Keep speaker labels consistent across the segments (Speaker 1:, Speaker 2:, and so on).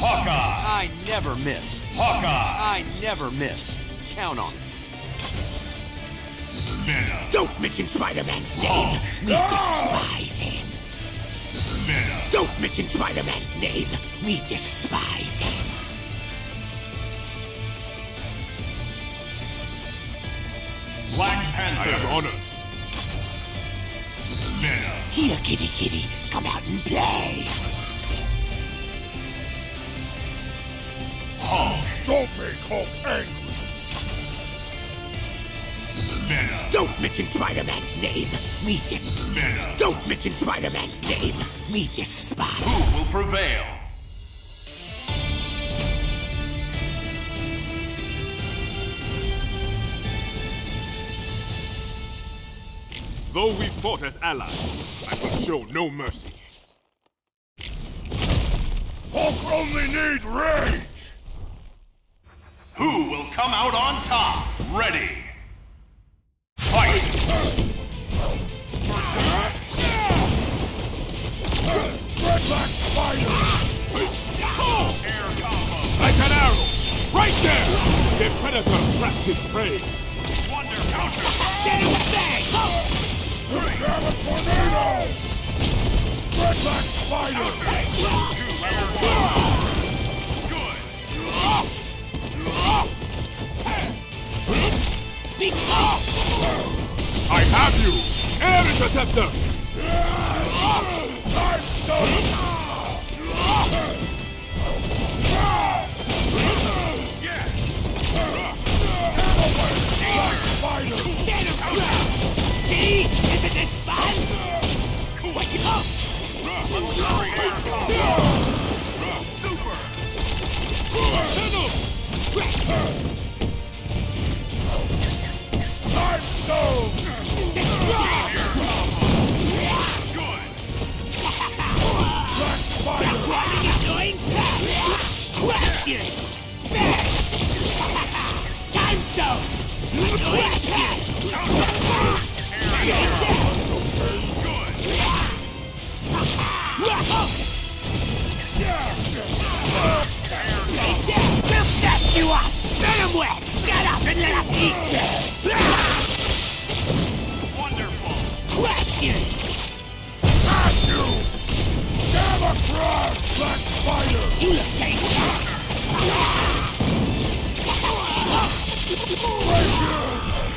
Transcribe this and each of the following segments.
Speaker 1: Hawkeye!
Speaker 2: I never miss.
Speaker 1: Hawkeye!
Speaker 2: I never miss. Count on it.
Speaker 1: Venom!
Speaker 3: Don't mention Spider-Man's name. We despise him.
Speaker 1: Venom!
Speaker 3: Don't mention Spider-Man's name. We despise him.
Speaker 1: Black Panther!
Speaker 4: I am honored.
Speaker 1: Venom!
Speaker 3: Here, kitty kitty, come out and play.
Speaker 4: Don't make Hulk angry.
Speaker 1: Venom!
Speaker 3: Don't mention Spider-Man's name. We dis.
Speaker 1: Venom!
Speaker 3: Don't mention Spider-Man's name. We despise.
Speaker 1: Who will prevail?
Speaker 4: Though we fought as allies, I will show no mercy. Hulk only needs rage!
Speaker 1: Who will come out on top? Ready!
Speaker 4: Like an arrow! Right there! The predator traps his prey.
Speaker 1: Wonder counter!
Speaker 3: Get in the bag!
Speaker 4: Grab a tornado! Black Spider! I have you! Air Interceptor! Time Stone!
Speaker 3: Question! Time stone! Up! Let us eat!
Speaker 1: Wonderful!
Speaker 4: You! Gamma Crash!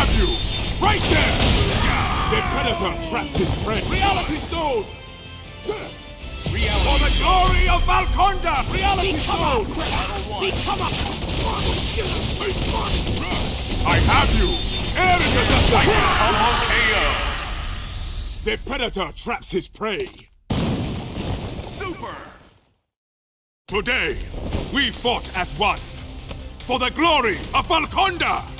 Speaker 4: have you! Right there! The predator traps his prey. Reality Stone! For the glory of Wakanda! Reality Stone!
Speaker 3: Become a...
Speaker 4: I have you! Air Interceptor!
Speaker 1: Combo KO!
Speaker 4: The predator traps his prey.
Speaker 1: Super!
Speaker 4: Today, we fought as one. For the glory of Wakanda!